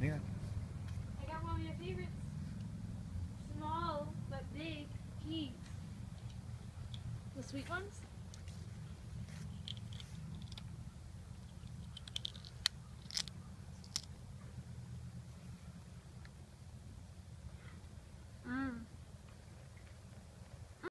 Yeah. I got one of your favorites. Small but big peas. The sweet ones?